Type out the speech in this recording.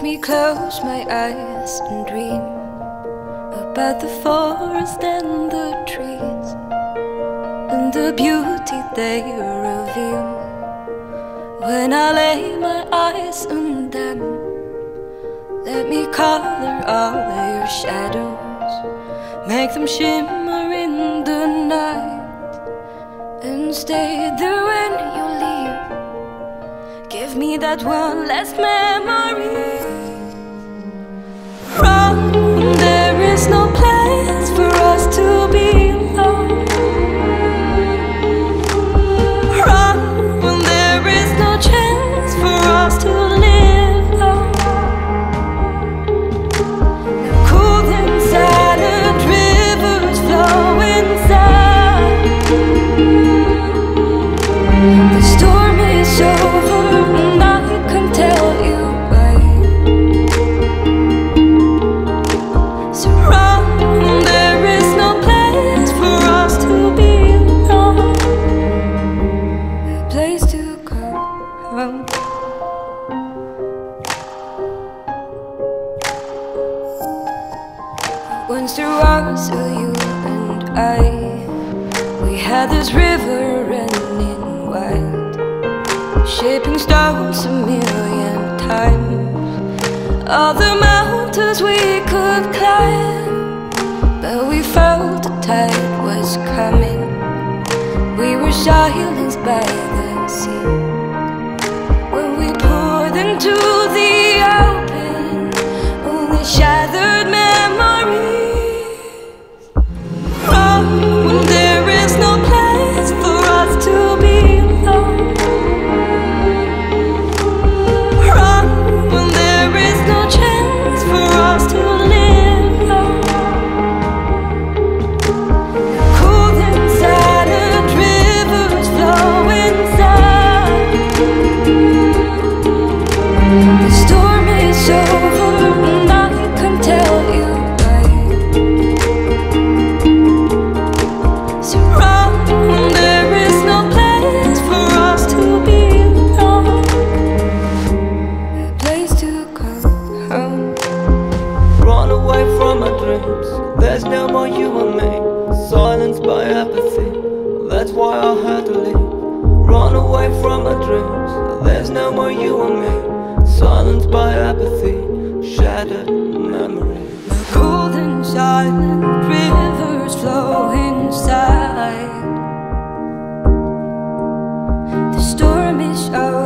Let me close my eyes and dream about the forest and the trees and the beauty they reveal. When I lay my eyes on them, let me color all your shadows, make them shimmer in the night, and stay there me that one last memory. Once there was a you and I. We had this river running wild, shaping stones a million times. All the mountains we could climb, but we felt the tide was coming. We were silenced by the sea There's no more you and me. Silenced by apathy. That's why I had to leave. Run away from my dreams. There's no more you and me. Silenced by apathy. Shattered memories. Golden silent rivers flow inside. The storm is over,